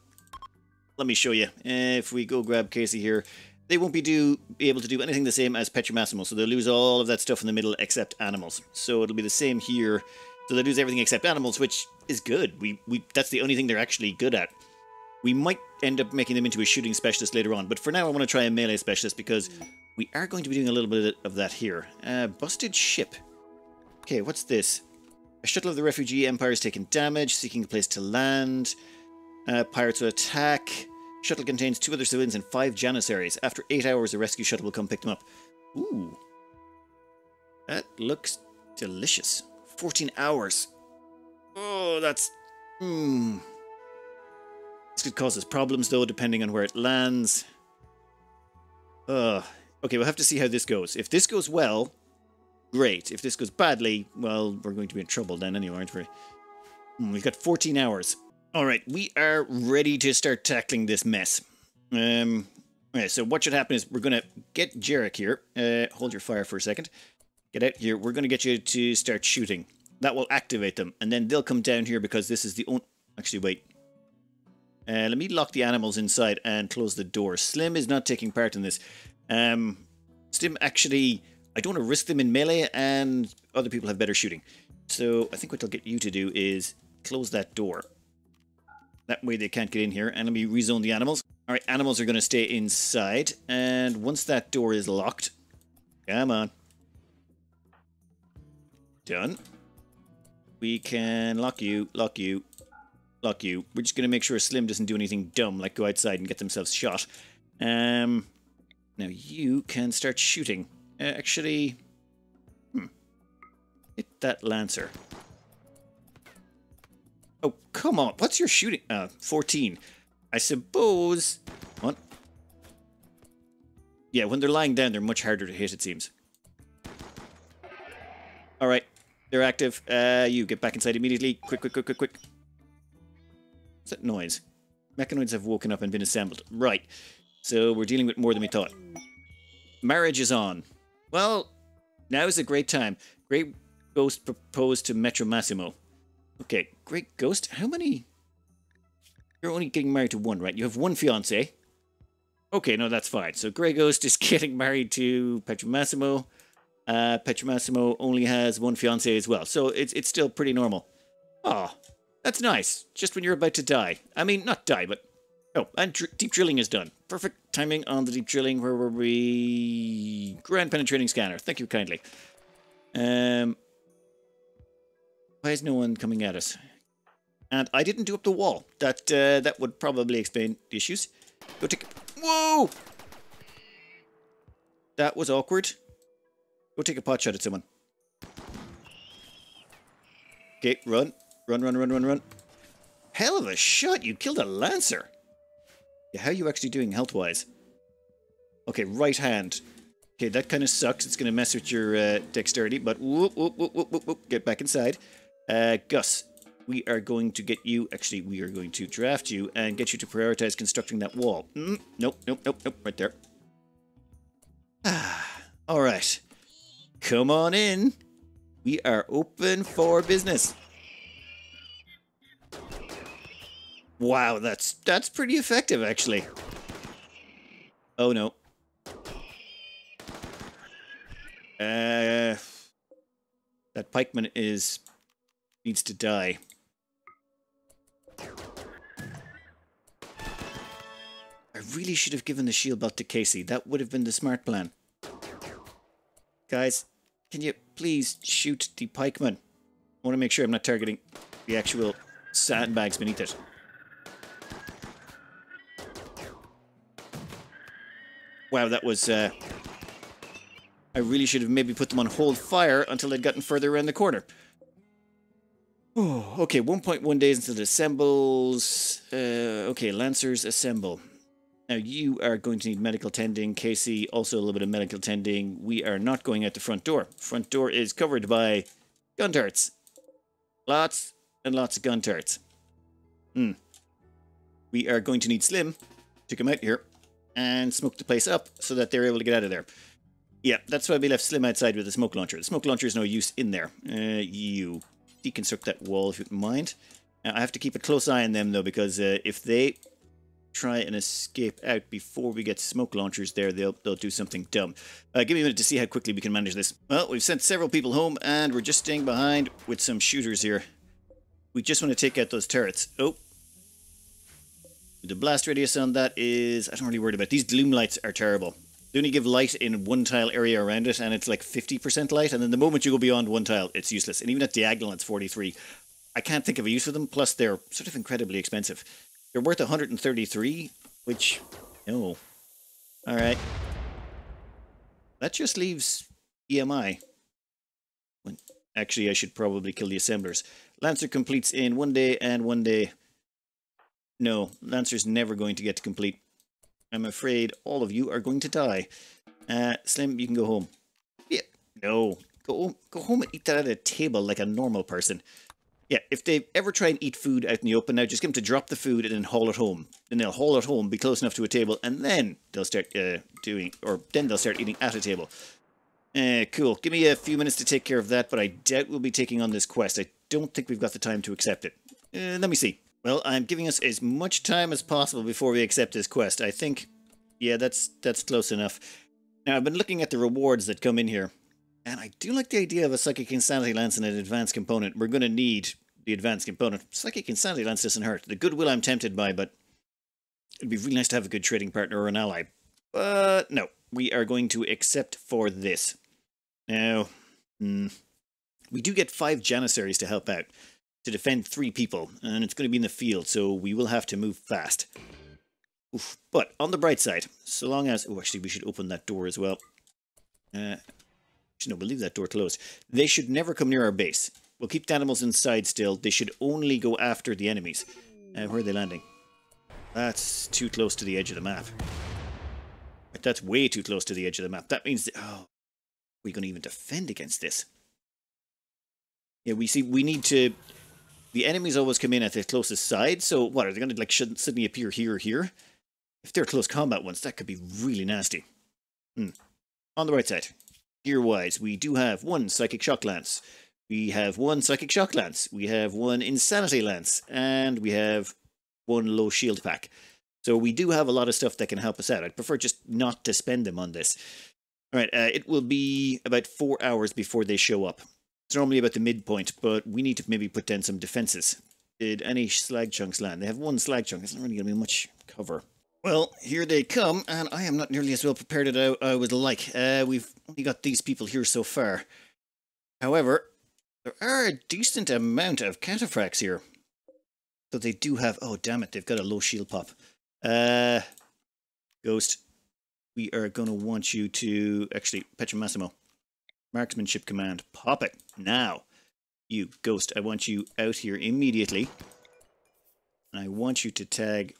Let me show you. Uh, if we go grab Casey here, they won't be do be able to do anything the same as Petro Massimo, so they'll lose all of that stuff in the middle except animals. So it'll be the same here. So they lose everything except animals, which is good. We we that's the only thing they're actually good at. We might end up making them into a shooting specialist later on, but for now I want to try a melee specialist because we are going to be doing a little bit of that here. Uh, busted ship. Okay, what's this? A shuttle of the refugee empire is taking damage, seeking a place to land. Uh, pirates will attack. Shuttle contains two other civilians and five janissaries. After eight hours, a rescue shuttle will come pick them up. Ooh. That looks delicious. 14 hours. Oh, that's... Hmm. This could cause us problems, though, depending on where it lands. Uh, okay, we'll have to see how this goes. If this goes well, great. If this goes badly, well, we're going to be in trouble then anyway, aren't we? Hmm, we've got 14 hours. All right, we are ready to start tackling this mess. Um, okay, so what should happen is we're going to get Jarek here. Uh, hold your fire for a second. Get out here. We're going to get you to start shooting. That will activate them, and then they'll come down here because this is the only... Actually, wait. Uh, let me lock the animals inside and close the door. Slim is not taking part in this. Um, Slim actually... I don't want to risk them in melee, and other people have better shooting. So I think what I'll get you to do is close that door. That way they can't get in here. And let me rezone the animals. Alright, animals are going to stay inside. And once that door is locked... Come on. Done. We can lock you, lock you, lock you. We're just going to make sure Slim doesn't do anything dumb, like go outside and get themselves shot. Um, now you can start shooting. Uh, actually... Hmm. Hit that Lancer. Oh, come on. What's your shooting? Uh, 14. I suppose... What? Yeah, when they're lying down, they're much harder to hit, it seems. Alright. They're active. Uh, you get back inside immediately. Quick, quick, quick, quick, quick. What's that noise? Mechanoids have woken up and been assembled. Right. So we're dealing with more than we thought. Marriage is on. Well, now is a great time. Grey Ghost proposed to Petro Massimo. Okay, Grey Ghost. How many? You're only getting married to one, right? You have one fiance. Okay, no, that's fine. So Grey Ghost is getting married to Petro Massimo. Uh, Petro Massimo only has one fiance as well, so it's it's still pretty normal. Oh, that's nice. Just when you're about to die. I mean, not die, but oh, and dr deep drilling is done. Perfect timing on the deep drilling. Where were we? Ground penetrating scanner. Thank you kindly. Um, why is no one coming at us? And I didn't do up the wall. That uh, that would probably explain the issues. Go take. Whoa! That was awkward. Go take a pot shot at someone. Okay, run. Run, run, run, run, run. Hell of a shot. You killed a Lancer. Yeah, how are you actually doing health-wise? Okay, right hand. Okay, that kind of sucks. It's going to mess with your uh, dexterity, but whoop, whoop, whoop, whoop, whoop, whoop. Get back inside. Uh, Gus, we are going to get you... Actually, we are going to draft you and get you to prioritize constructing that wall. Mm, nope, nope, nope, nope. Right there. Ah, all right. Come on in. We are open for business. Wow, that's that's pretty effective actually. Oh no. Uh that pikeman is needs to die. I really should have given the shield belt to Casey. That would have been the smart plan. Guys, can you please shoot the pikeman? I want to make sure I'm not targeting the actual sandbags beneath it. Wow, that was... Uh, I really should have maybe put them on hold fire until they'd gotten further around the corner. Oh, okay, 1.1 days until it assembles. Uh, okay, Lancers assemble. Now, you are going to need medical tending. Casey, also a little bit of medical tending. We are not going out the front door. Front door is covered by gun turrets. Lots and lots of gun turrets. Hmm. We are going to need Slim to come out here and smoke the place up so that they're able to get out of there. Yeah, that's why we left Slim outside with the smoke launcher. The smoke launcher is no use in there. Uh, you deconstruct that wall if you don't mind. Uh, I have to keep a close eye on them though because uh, if they try and escape out before we get smoke launchers there, they'll, they'll do something dumb. Uh, give me a minute to see how quickly we can manage this. Well, we've sent several people home, and we're just staying behind with some shooters here. We just want to take out those turrets. Oh. The blast radius on that is... I don't really worry about. These gloom lights are terrible. They only give light in one tile area around it, and it's like 50% light, and then the moment you go beyond one tile, it's useless. And even at diagonal, it's 43. I can't think of a use for them, plus they're sort of incredibly expensive. They're worth 133, which, no. All right. That just leaves EMI. Actually, I should probably kill the assemblers. Lancer completes in one day and one day. No, Lancer's never going to get to complete. I'm afraid all of you are going to die. Uh, Slim, you can go home. Yeah, no. Go, go home and eat that at a table like a normal person. Yeah, if they ever try and eat food out in the open now, just get them to drop the food and then haul it home. Then they'll haul it home, be close enough to a table, and then they'll start uh, doing, or then they'll start eating at a table. Uh, cool. Give me a few minutes to take care of that, but I doubt we'll be taking on this quest. I don't think we've got the time to accept it. Uh, let me see. Well, I'm giving us as much time as possible before we accept this quest. I think, yeah, that's that's close enough. Now, I've been looking at the rewards that come in here. And I do like the idea of a Psychic Insanity Lance and an advanced component. We're going to need the advanced component. Psychic Insanity Lance doesn't hurt. The Goodwill I'm tempted by, but it'd be really nice to have a good trading partner or an ally. But no, we are going to accept for this. Now, hmm, we do get five Janissaries to help out, to defend three people, and it's going to be in the field, so we will have to move fast. Oof. But on the bright side, so long as... Oh, actually, we should open that door as well. Uh, no, we'll leave that door closed. They should never come near our base. We'll keep the animals inside still. They should only go after the enemies. Uh, where are they landing? That's too close to the edge of the map. That's way too close to the edge of the map. That means... That, oh, we're going to even defend against this. Yeah, we see... We need to... The enemies always come in at the closest side, so what, are they going to like Should suddenly appear here or here? If they're close combat ones, that could be really nasty. Hmm. On the right side, gear-wise, we do have one Psychic Shock Lance, we have one Psychic Shock Lance, we have one Insanity Lance, and we have one Low Shield Pack. So we do have a lot of stuff that can help us out. I'd prefer just not to spend them on this. All right, uh, it will be about four hours before they show up. It's normally about the midpoint, but we need to maybe put down some defenses. Did any slag chunks land? They have one slag chunk. It's not really going to be much cover. Well, here they come, and I am not nearly as well prepared as I, would like. Uh, we've only got these people here so far. However, there are a decent amount of cataphracts here. So they do have... Oh, damn it, they've got a low shield pack. Uh, Ghost, we are going to want you to... Actually, Petro Massimo. Marksmanship command. Pop it. Now. You, Ghost, I want you out here immediately. And I want you to tag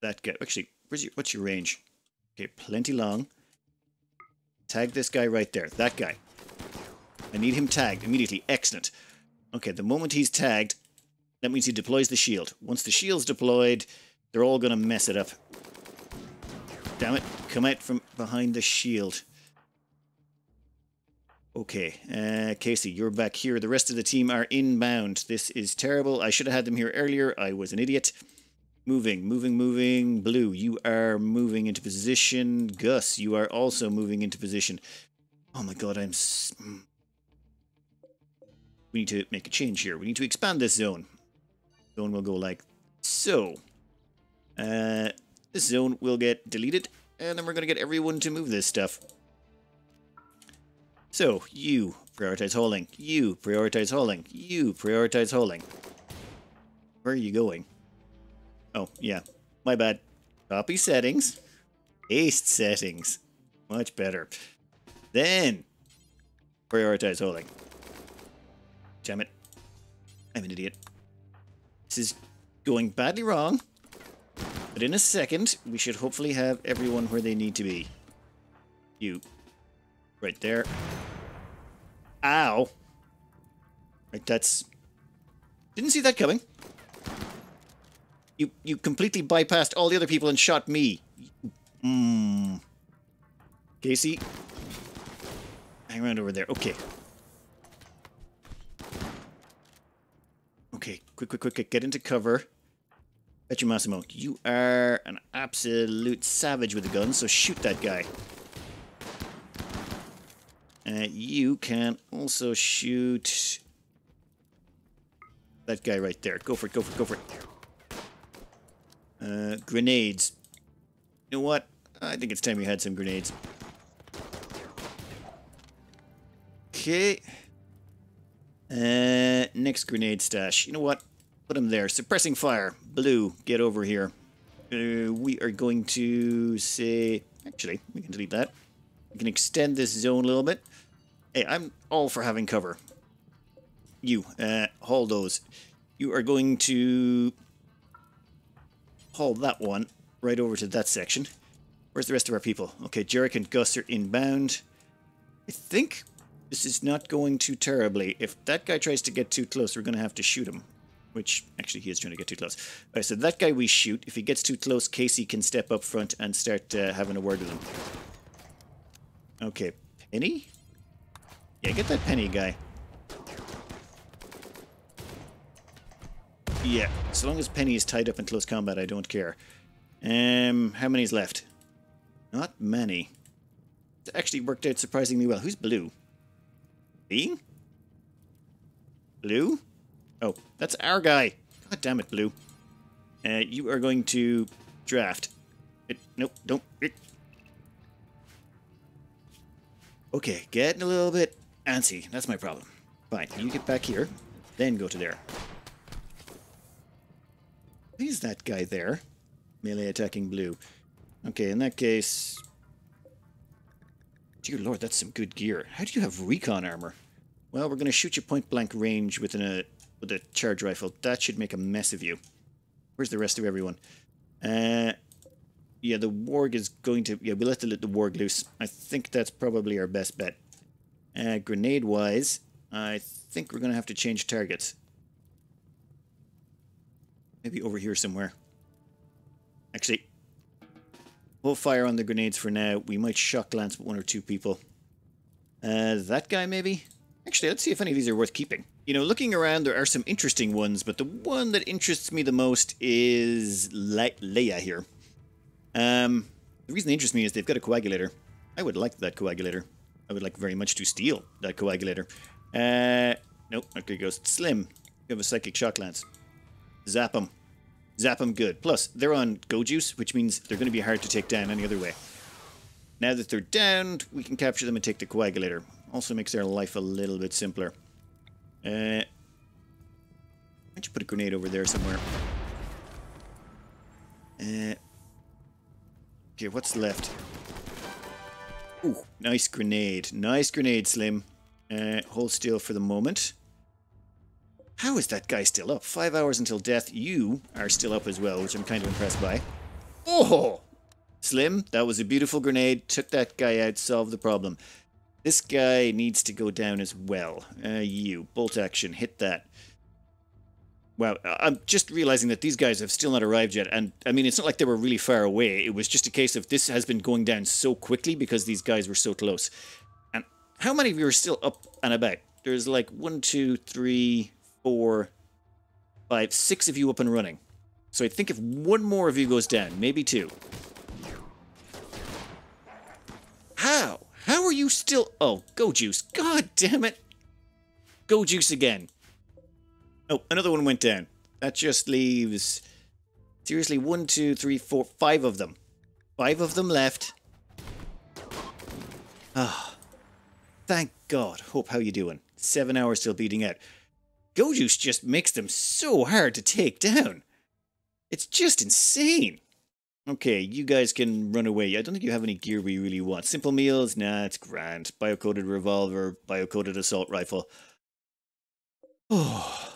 that guy. Actually, your, what's your range? Okay, plenty long. Tag this guy right there. That guy. I need him tagged immediately. Excellent. Okay, the moment he's tagged, that means he deploys the shield. Once the shield's deployed, they're all going to mess it up. Damn it. Come out from behind the shield. Okay, uh, Casey, you're back here. The rest of the team are inbound. This is terrible. I should have had them here earlier. I was an idiot. Moving, moving, moving. Blue, you are moving into position. Gus, you are also moving into position. Oh my god, I'm... We need to make a change here. We need to expand this zone. Zone will go like so. Uh, this zone will get deleted, and then we're going to get everyone to move this stuff. So, you prioritize hauling. You prioritize hauling. You prioritize hauling. Where are you going? Oh, yeah. My bad. Copy settings. Paste settings. Much better. Then, prioritize hauling. Damn it. I'm an idiot. This is going badly wrong. But in a second, we should hopefully have everyone where they need to be. You. Right there. Ow. Right, that's... Didn't see that coming. You you completely bypassed all the other people and shot me. Hmm. Casey. Hang around over there. Okay. Okay, quick, quick, quick, quick. Get into cover. Bet you Massimo, you are an absolute savage with a gun, so shoot that guy. Uh, you can also shoot that guy right there. Go for it, go for it, go for it. Uh, grenades. You know what? I think it's time we had some grenades. Okay. Uh, next grenade stash. You know what? Put them there. Suppressing fire. Blue, get over here. Uh, we are going to say... Actually, we can delete that. We can extend this zone a little bit. Hey, I'm all for having cover. You, uh, haul those. You are going to haul that one right over to that section. Where's the rest of our people? Okay, Jarek and Gus are inbound. I think this is not going too terribly. If that guy tries to get too close, we're going to have to shoot him. Which, actually, he is trying to get too close. Alright, so that guy we shoot. If he gets too close, Casey can step up front and start uh, having a word with him. Okay, Penny? Yeah, get that penny guy. Yeah, so long as Penny is tied up in close combat, I don't care. Um, how many's left? Not many. It actually worked out surprisingly well. Who's blue? Me? Blue? Oh, that's our guy. God damn it, Blue. Uh, you are going to draft. It, nope, don't. It. Okay, getting a little bit Antsy, that's my problem. Fine, you get back here, then go to there. Who's that guy there? Melee attacking blue. Okay, in that case... Dear lord, that's some good gear. How do you have recon armor? Well, we're going to shoot you point blank range with, a, with a charge rifle. That should make a mess of you. Where's the rest of everyone? Uh, yeah, the warg is going to... Yeah, we'll have to let the warg loose. I think that's probably our best bet. Uh, Grenade-wise, I think we're going to have to change targets. Maybe over here somewhere. Actually, we'll fire on the grenades for now. We might shock lance one or two people. Uh, that guy, maybe? Actually, let's see if any of these are worth keeping. You know, looking around, there are some interesting ones, but the one that interests me the most is Le Leia here. Um, the reason they interest me is they've got a coagulator. I would like that coagulator. I would like very much to steal that coagulator. Uh, nope, okay, goes Slim. You have a psychic shock lance. Zap them. Zap them good. Plus, they're on go juice, which means they're going to be hard to take down any other way. Now that they're downed, we can capture them and take the coagulator. Also makes their life a little bit simpler. Uh, why don't you put a grenade over there somewhere? Uh, okay, what's left? Ooh, nice grenade. Nice grenade, Slim. Uh, hold still for the moment. How is that guy still up? Five hours until death. You are still up as well, which I'm kind of impressed by. Oh! Slim, that was a beautiful grenade. Took that guy out, solved the problem. This guy needs to go down as well. Uh, you, bolt action, hit that. Wow, I'm just realizing that these guys have still not arrived yet. And, I mean, it's not like they were really far away. It was just a case of this has been going down so quickly because these guys were so close. And how many of you are still up and about? There's like one, two, three, four, five, six of you up and running. So I think if one more of you goes down, maybe two. How? How are you still... Oh, go juice. God damn it. Go juice again. Oh, another one went down. That just leaves... Seriously, one, two, three, four, five of them. Five of them left. Ah. Thank God. Hope how you doing? Seven hours still beating out. Gojuice just makes them so hard to take down. It's just insane. Okay, you guys can run away. I don't think you have any gear we really want. Simple meals? Nah, it's grand. Biocoded revolver, biocoded assault rifle. Oh.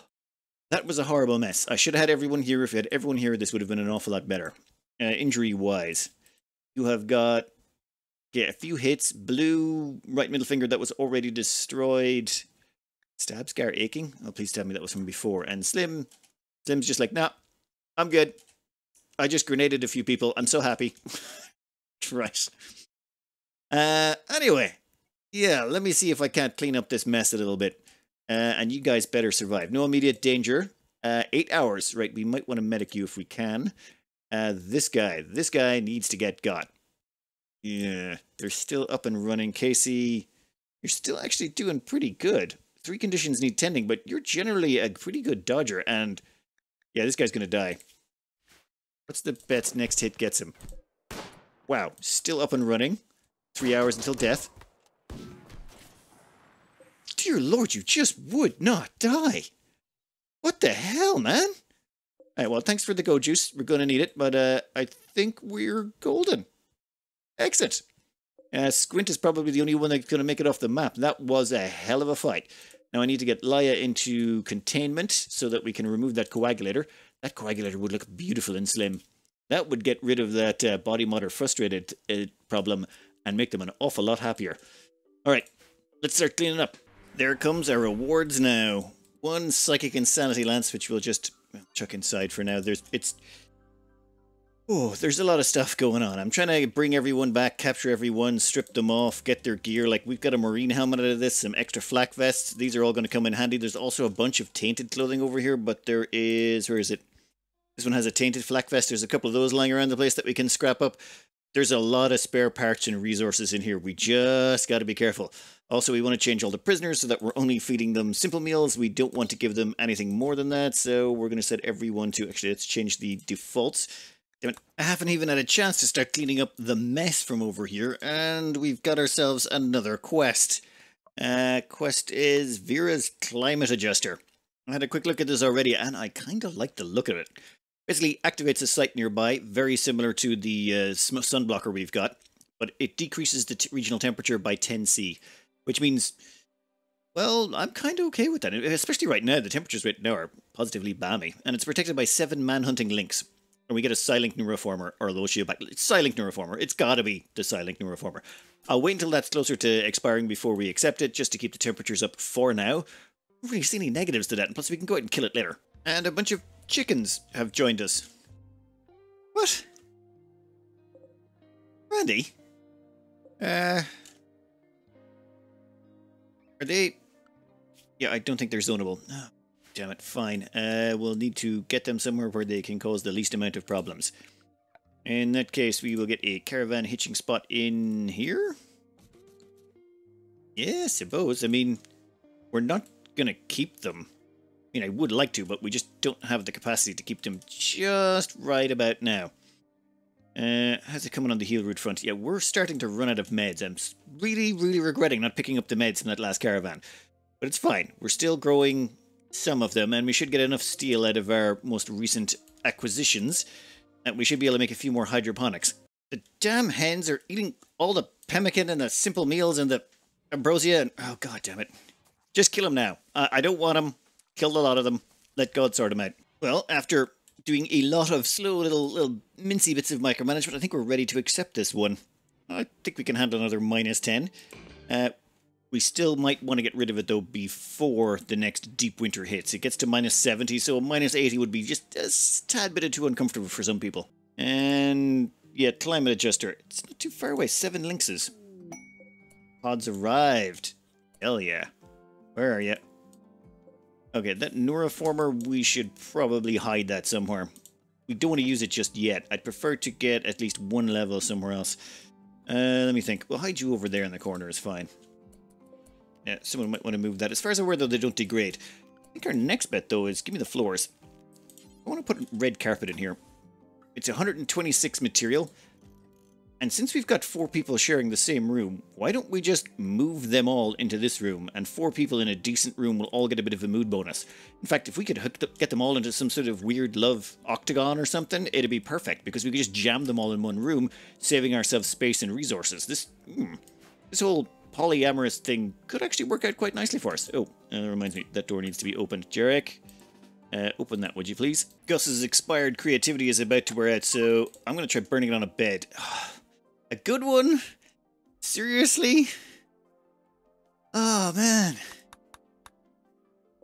That was a horrible mess. I should have had everyone here. If we had everyone here, this would have been an awful lot better. Uh, Injury-wise, you have got yeah, a few hits. Blue right middle finger that was already destroyed. Stab scar aching. Oh, please tell me that was from before. And Slim, Slim's just like, nah, I'm good. I just grenaded a few people. I'm so happy. right. Uh, anyway, yeah, let me see if I can't clean up this mess a little bit. Uh, and you guys better survive. No immediate danger. Uh, eight hours. Right, we might want to medic you if we can. Uh, this guy. This guy needs to get got. Yeah, they're still up and running. Casey, you're still actually doing pretty good. Three conditions need tending, but you're generally a pretty good dodger. And yeah, this guy's going to die. What's the bet's next hit gets him? Wow, still up and running. Three hours until death. Dear Lord, you just would not die. What the hell, man? Alright, well, thanks for the go juice. We're going to need it, but uh, I think we're golden. Exit. Uh, Squint is probably the only one that's going to make it off the map. That was a hell of a fight. Now I need to get Laya into containment so that we can remove that coagulator. That coagulator would look beautiful and slim. That would get rid of that uh, body modder frustrated uh, problem and make them an awful lot happier. All right, let's start cleaning up. There comes our rewards now. One psychic insanity lance, which we'll just chuck inside for now. There's it's Oh, there's a lot of stuff going on. I'm trying to bring everyone back, capture everyone, strip them off, get their gear. Like, we've got a marine helmet out of this, some extra flak vests. These are all going to come in handy. There's also a bunch of tainted clothing over here, but there is... Where is it? This one has a tainted flak vest. There's a couple of those lying around the place that we can scrap up. There's a lot of spare parts and resources in here. We just got to be careful. Also, we want to change all the prisoners so that we're only feeding them simple meals. We don't want to give them anything more than that, so we're going to set everyone to... Actually, let's change the defaults. I haven't even had a chance to start cleaning up the mess from over here, and we've got ourselves another quest. Uh, quest is Vera's Climate Adjuster. I had a quick look at this already, and I kind of like the look of it. Basically, activates a site nearby, very similar to the uh, sunblocker we've got, but it decreases the regional temperature by 10C, which means, well, I'm kind of okay with that, especially right now. The temperatures right now are positively balmy, and it's protected by seven man-hunting lynx and we get a Psilink Neuroformer or a Low Shield Pack. It's Psilink Neuroformer. It's gotta be the Psilink Neuroformer. I'll wait until that's closer to expiring before we accept it, just to keep the temperatures up for now. I don't really see any negatives to that, and plus we can go ahead and kill it later. And a bunch of chickens have joined us. What? Randy? Uh... Are they... Yeah, I don't think they're zonable. Oh, Damn it, fine. Uh, we'll need to get them somewhere where they can cause the least amount of problems. In that case, we will get a caravan hitching spot in here. Yeah, I suppose. I mean, we're not going to keep them. I mean, I would like to, but we just don't have the capacity to keep them just right about now. Uh, how's it coming on the healroot front? Yeah, we're starting to run out of meds. I'm really, really regretting not picking up the meds from that last caravan. But it's fine. We're still growing some of them, and we should get enough steel out of our most recent acquisitions that we should be able to make a few more hydroponics. The damn hens are eating all the pemmican and the simple meals and the ambrosia, and oh god damn it. Just kill them now. I don't want them. Kill a lot of them. Let God sort them out. Well, after doing a lot of slow little little mincy bits of micromanagement, I think we're ready to accept this one. I think we can handle another minus 10. Uh, we still might want to get rid of it though before the next deep winter hits. It gets to minus 70, so minus 80 would be just a tad bit too uncomfortable for some people. And yeah, climate adjuster. It's not too far away. Seven lynxes. Pods arrived. Hell yeah. Where are you? Okay, that Neuroformer, we should probably hide that somewhere. We don't want to use it just yet. I'd prefer to get at least one level somewhere else. Uh, let me think. We'll hide you over there in the corner, is fine. Yeah, someone might want to move that. As far as I'm aware, though, they don't degrade. I think our next bet, though, is give me the floors. I want to put red carpet in here. It's 126 material. And since we've got four people sharing the same room, why don't we just move them all into this room, and four people in a decent room will all get a bit of a mood bonus. In fact, if we could hook get them all into some sort of weird love octagon or something, it'd be perfect, because we could just jam them all in one room, saving ourselves space and resources. This, hmm, this whole polyamorous thing could actually work out quite nicely for us. Oh, uh, that reminds me, that door needs to be opened. Jarek, uh, open that, would you please? Gus's inspired creativity is about to wear out, so I'm going to try burning it on a bed. A good one? Seriously? Oh, man.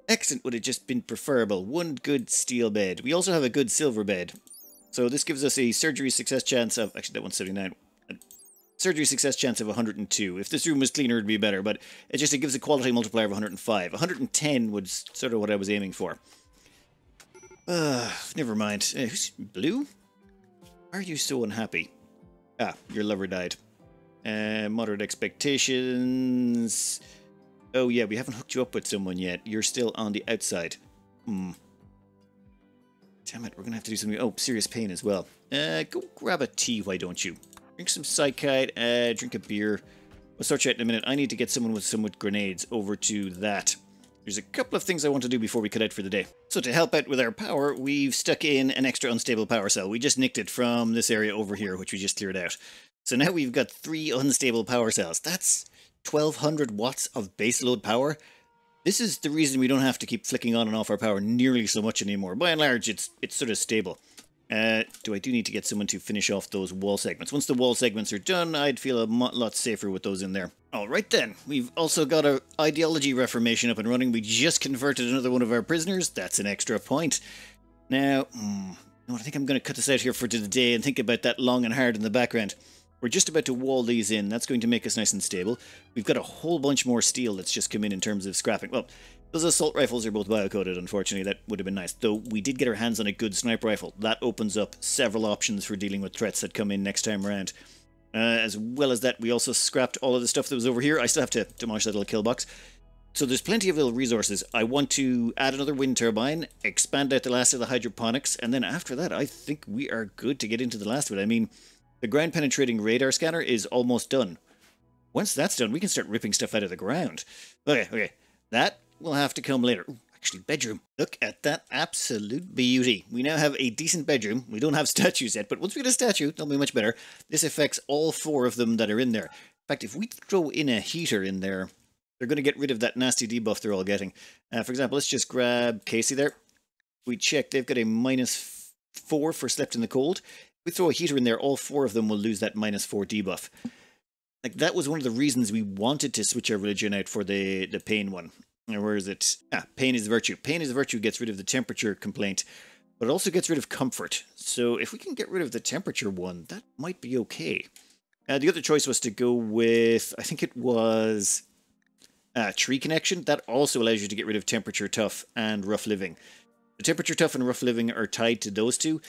Excellent would have just been preferable. One good steel bed. We also have a good silver bed. So this gives us a surgery success chance of... Actually, that one's 79. A surgery success chance of 102. If this room was cleaner, it'd be better. But it just it gives a quality multiplier of 105. 110 was sort of what I was aiming for. Uh, never mind. Uh, blue? Are you so unhappy? Ah, your lover died. Uh, moderate expectations. Oh yeah, we haven't hooked you up with someone yet. You're still on the outside. Hmm. Damn it, we're gonna have to do something. Oh, serious pain as well. Uh, go grab a tea, why don't you? Drink some psychite, uh, drink a beer. We'll start you out in a minute. I need to get someone with some with grenades over to that. There's a couple of things I want to do before we cut out for the day. So to help out with our power, we've stuck in an extra unstable power cell. We just nicked it from this area over here, which we just cleared out. So now we've got three unstable power cells. That's 1200 watts of baseload power. This is the reason we don't have to keep flicking on and off our power nearly so much anymore. By and large, it's it's sort of stable. Uh, do I do need to get someone to finish off those wall segments? Once the wall segments are done, I'd feel a lot safer with those in there. Alright then, we've also got our ideology reformation up and running. We just converted another one of our prisoners. That's an extra point. Now, hmm, I think I'm going to cut this out here for today and think about that long and hard in the background. We're just about to wall these in. That's going to make us nice and stable. We've got a whole bunch more steel that's just come in in terms of scrapping. Well, those assault rifles are both biocoded, unfortunately. That would have been nice. Though we did get our hands on a good sniper rifle. That opens up several options for dealing with threats that come in next time around. Uh, as well as that, we also scrapped all of the stuff that was over here. I still have to demolish that little kill box. So there's plenty of little resources. I want to add another wind turbine, expand out the last of the hydroponics, and then after that, I think we are good to get into the last it. I mean, the ground penetrating radar scanner is almost done. Once that's done, we can start ripping stuff out of the ground. Okay, okay. That will have to come later. Ooh, actually, bedroom. Look at that absolute beauty. We now have a decent bedroom. We don't have statues yet, but once we get a statue, that'll be much better. This affects all four of them that are in there. In fact, if we throw in a heater in there, they're going to get rid of that nasty debuff they're all getting. Uh, for example, let's just grab Casey there. We check, they've got a minus four for slept in the cold. If we throw a heater in there, all four of them will lose that minus four debuff. Like that was one of the reasons we wanted to switch our religion out for the the pain one. Or where is it? Ah, pain is virtue. Pain is virtue gets rid of the temperature complaint, but it also gets rid of comfort. So if we can get rid of the temperature one, that might be okay. Uh, the other choice was to go with, I think it was uh, tree connection. That also allows you to get rid of temperature tough and rough living. The temperature tough and rough living are tied to those two.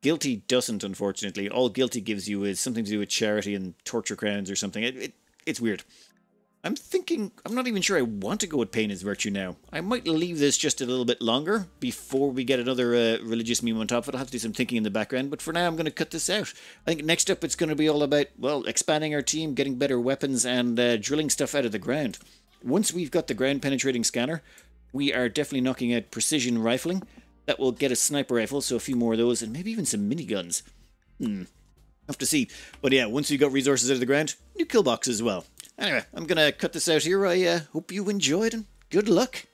Guilty doesn't, unfortunately. All Guilty gives you is something to do with charity and torture crowns or something. It, it, it's weird. I'm thinking, I'm not even sure I want to go with Pain as Virtue now. I might leave this just a little bit longer before we get another uh, religious meme on top of it. I'll have to do some thinking in the background, but for now I'm going to cut this out. I think next up it's going to be all about, well, expanding our team, getting better weapons, and uh, drilling stuff out of the ground. Once we've got the ground penetrating scanner, we are definitely knocking out precision rifling. That will get a sniper rifle, so a few more of those, and maybe even some miniguns. Hmm. Have to see. But yeah, once we got resources out of the ground, new kill boxes as well. Anyway, I'm gonna cut this out here. I uh, hope you enjoyed and good luck.